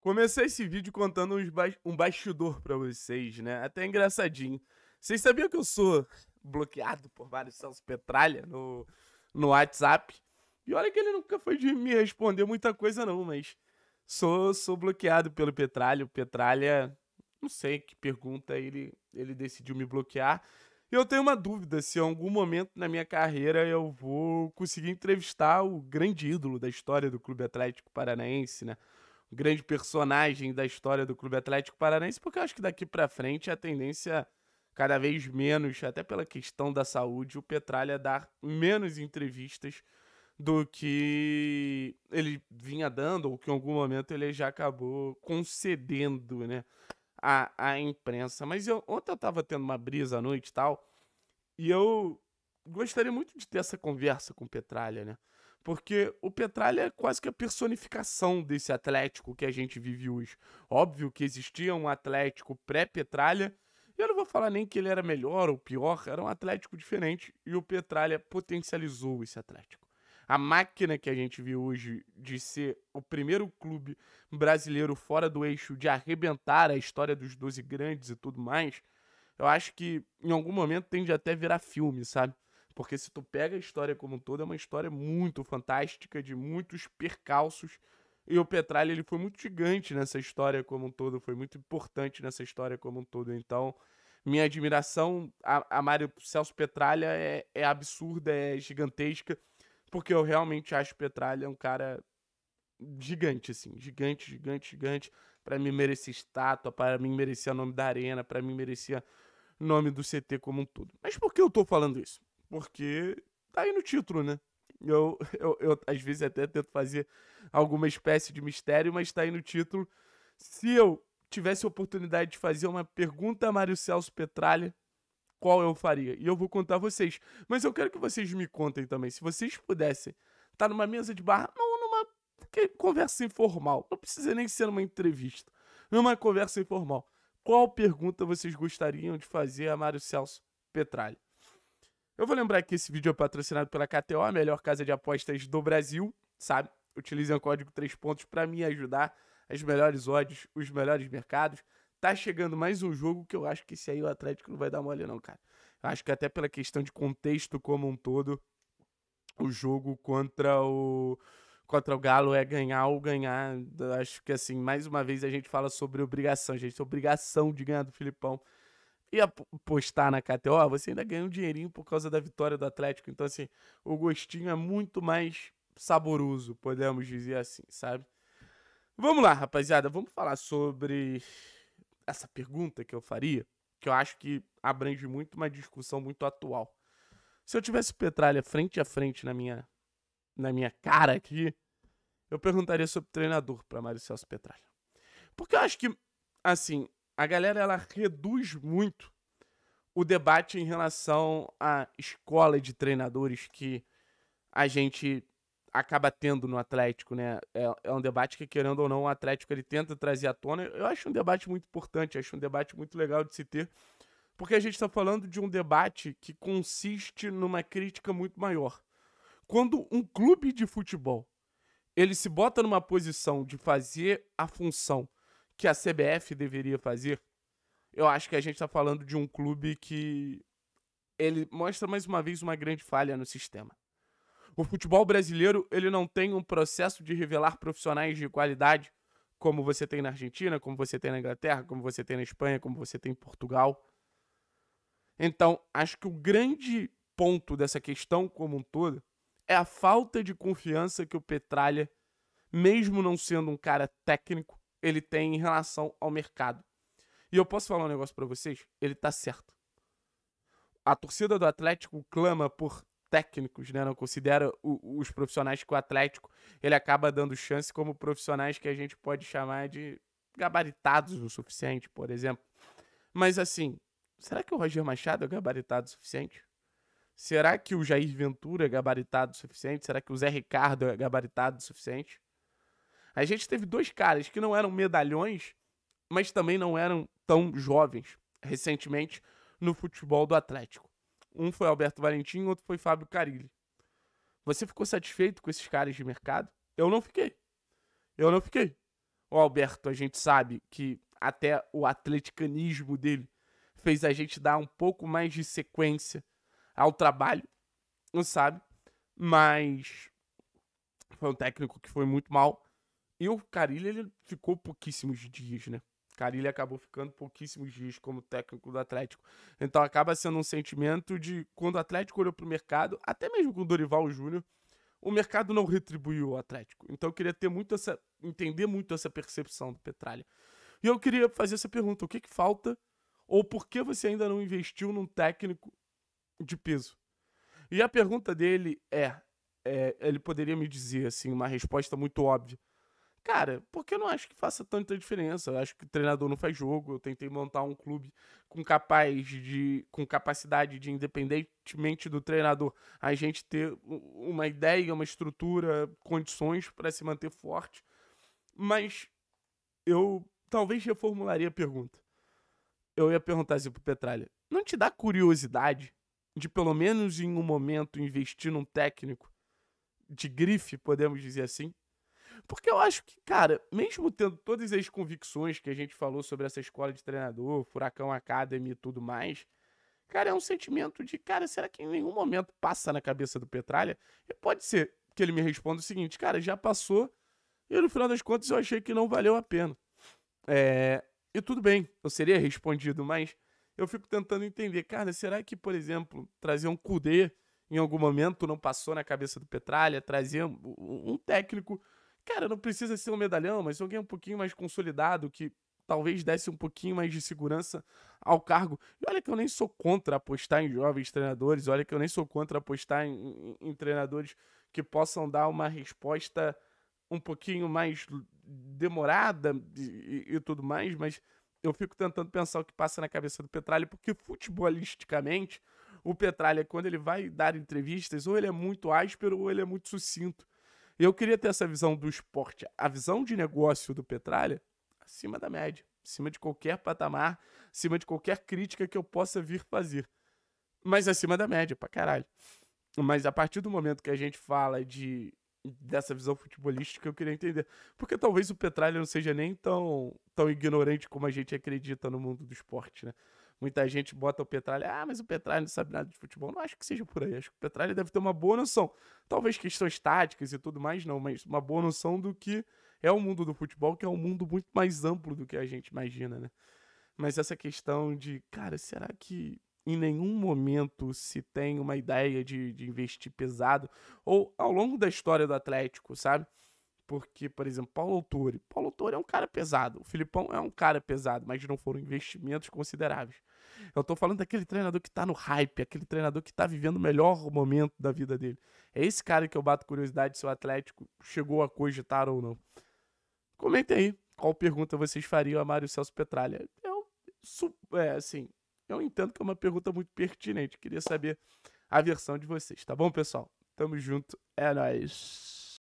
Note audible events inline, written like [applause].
Comecei esse vídeo contando ba um bastidor pra vocês, né? Até engraçadinho. Vocês sabiam que eu sou bloqueado por vários Celso Petralha no, no WhatsApp? E olha que ele nunca foi de me responder muita coisa, não, mas sou, sou bloqueado pelo Petralha. O Petralha, não sei que pergunta ele, ele decidiu me bloquear. E eu tenho uma dúvida se em algum momento na minha carreira eu vou conseguir entrevistar o grande ídolo da história do Clube Atlético Paranaense, né? Grande personagem da história do Clube Atlético Paranaense, porque eu acho que daqui para frente a tendência cada vez menos, até pela questão da saúde, o Petralha dar menos entrevistas do que ele vinha dando, ou que em algum momento ele já acabou concedendo, né? a, a imprensa. Mas eu, ontem eu tava tendo uma brisa à noite e tal, e eu gostaria muito de ter essa conversa com o Petralha, né? Porque o Petralha é quase que a personificação desse Atlético que a gente vive hoje. Óbvio que existia um Atlético pré-Petralha, e eu não vou falar nem que ele era melhor ou pior, era um Atlético diferente, e o Petralha potencializou esse Atlético a máquina que a gente viu hoje de ser o primeiro clube brasileiro fora do eixo de arrebentar a história dos 12 grandes e tudo mais, eu acho que em algum momento tende até virar filme, sabe? Porque se tu pega a história como um todo, é uma história muito fantástica, de muitos percalços. E o Petralha, ele foi muito gigante nessa história como um todo, foi muito importante nessa história como um todo. Então, minha admiração a, a Mário Celso Petralha é, é absurda, é gigantesca porque eu realmente acho Petralha um cara gigante, assim. Gigante, gigante, gigante. Para mim merecia estátua, para mim merecia nome da arena, para mim merecia nome do CT como um todo. Mas por que eu tô falando isso? Porque tá aí no título, né? Eu, [laughs] eu, eu às vezes até tento fazer alguma espécie de mistério, mas tá aí no título. Se eu tivesse a oportunidade de fazer uma pergunta a Mário Celso Petralha, qual eu faria. E eu vou contar vocês. Mas eu quero que vocês me contem também. Se vocês pudessem estar tá numa mesa de bar, não numa conversa informal. Não precisa nem ser numa entrevista. Numa conversa informal. Qual pergunta vocês gostariam de fazer a Mário Celso Petralha? Eu vou lembrar que esse vídeo é patrocinado pela KTO, a melhor casa de apostas do Brasil, sabe? Utilizem o código 3 pontos para me ajudar. As melhores odds, os melhores mercados tá chegando mais um jogo que eu acho que esse aí o Atlético não vai dar mole, não, cara. Eu acho que até pela questão de contexto como um todo, o jogo contra o contra o Galo é ganhar ou ganhar. Acho que assim, mais uma vez a gente fala sobre obrigação, gente. Obrigação de ganhar do Filipão. E apostar na KTO, você ainda ganha um dinheirinho por causa da vitória do Atlético. Então, assim, o gostinho é muito mais saboroso, podemos dizer assim, sabe? Vamos lá, rapaziada. Vamos falar sobre essa pergunta que eu faria, que eu acho que abrange muito uma discussão muito atual. Se eu tivesse Petralha frente a frente na minha, na minha cara aqui, eu perguntaria sobre treinador para Mário Celso Petralha. Porque eu acho que, assim, a galera ela reduz muito o debate em relação à escola de treinadores que a gente acaba tendo no Atlético, né? É, é, um debate que, querendo ou não, o Atlético ele tenta trazer à tona. Eu acho um debate muito importante, acho um debate muito legal de se ter, porque a gente está falando de um debate que consiste numa crítica muito maior. Quando um clube de futebol ele se bota numa posição de fazer a função que a CBF deveria fazer, eu acho que a gente está falando de um clube que ele mostra mais uma vez uma grande falha no sistema. O futebol brasileiro ele não tem um processo de revelar profissionais de qualidade como você tem na Argentina, como você tem na Inglaterra, como você tem na Espanha, como você tem em Portugal. Então, acho que o grande ponto dessa questão como um todo é a falta de confiança que o Petralha, mesmo não sendo um cara técnico, ele tem em relação ao mercado. E eu posso falar um negócio para vocês? Ele tá certo. A torcida do Atlético clama por técnicos, né? Não considera os profissionais que o Atlético ele acaba dando chance como profissionais que a gente pode chamar de gabaritados o suficiente, por exemplo. Mas assim, será que o Roger Machado é gabaritado o suficiente? Será que o Jair Ventura é gabaritado o suficiente? Será que o Zé Ricardo é gabaritado o suficiente? A gente teve dois caras que não eram medalhões, mas também não eram tão jovens recentemente no futebol do Atlético. Um foi Alberto Valentim, outro foi Fábio Carilli. Você ficou satisfeito com esses caras de mercado? Eu não fiquei. Eu não fiquei. O Alberto, a gente sabe que até o atleticanismo dele fez a gente dar um pouco mais de sequência ao trabalho, não sabe? Mas foi um técnico que foi muito mal. E o Carilli, ele ficou pouquíssimos dias, né? Carilli acabou ficando pouquíssimos dias como técnico do Atlético. Então acaba sendo um sentimento de quando o Atlético olhou para o mercado, até mesmo com o Dorival Júnior, o mercado não retribuiu o Atlético. Então eu queria ter muito essa, entender muito essa percepção do Petralha. E eu queria fazer essa pergunta: o que, que falta? Ou por que você ainda não investiu num técnico de peso? E a pergunta dele é, é ele poderia me dizer assim uma resposta muito óbvia. Cara, porque eu não acho que faça tanta diferença. Eu acho que o treinador não faz jogo. Eu tentei montar um clube com capaz de. com capacidade de, independentemente do treinador, a gente ter uma ideia, uma estrutura, condições para se manter forte. Mas eu talvez reformularia a pergunta. Eu ia perguntar assim pro Petralha: não te dá curiosidade de pelo menos em um momento investir num técnico de grife, podemos dizer assim? Porque eu acho que, cara, mesmo tendo todas as convicções que a gente falou sobre essa escola de treinador, Furacão Academy e tudo mais, cara, é um sentimento de, cara, será que em nenhum momento passa na cabeça do Petralha? E pode ser que ele me responda o seguinte, cara, já passou e no final das contas eu achei que não valeu a pena. É, e tudo bem, eu seria respondido, mas eu fico tentando entender, cara, será que, por exemplo, trazer um Kudê em algum momento não passou na cabeça do Petralha, trazer um, um técnico Cara, não precisa ser um medalhão, mas alguém um pouquinho mais consolidado, que talvez desse um pouquinho mais de segurança ao cargo. E olha que eu nem sou contra apostar em jovens treinadores, olha que eu nem sou contra apostar em, em, em treinadores que possam dar uma resposta um pouquinho mais demorada e, e, tudo mais, mas eu fico tentando pensar o que passa na cabeça do Petralha, porque futebolisticamente, o Petralha, quando ele vai dar entrevistas, ou ele é muito áspero ou ele é muito sucinto. Eu queria ter essa visão do esporte, a visão de negócio do Petralha, acima da média, acima de qualquer patamar, acima de qualquer crítica que eu possa vir fazer. Mas acima da média, pra caralho. Mas a partir do momento que a gente fala de dessa visão futebolística, eu queria entender. Porque talvez o Petralha não seja nem tão, tão ignorante como a gente acredita no mundo do esporte, né? Muita gente bota o Petralha, ah, mas o Petralha não sabe nada de futebol. Não acho que seja por aí. Acho que o Petralha deve ter uma boa noção. Talvez questões táticas e tudo mais, não, mas uma boa noção do que é o mundo do futebol, que é um mundo muito mais amplo do que a gente imagina, né? Mas essa questão de, cara, será que em nenhum momento se tem uma ideia de, de investir pesado? Ou ao longo da história do Atlético, sabe? Porque, por exemplo, Paulo Autori. Paulo Autori é um cara pesado. O Filipão é um cara pesado, mas não foram investimentos consideráveis. Eu tô falando daquele treinador que tá no hype, aquele treinador que tá vivendo o melhor momento da vida dele. É esse cara que eu bato curiosidade se o Atlético chegou a cogitar ou não. Comentem aí qual pergunta vocês fariam a Mário Celso Petralha. Eu, é, assim, eu entendo que é uma pergunta muito pertinente. Queria saber a versão de vocês, tá bom, pessoal? Tamo junto, é nóis.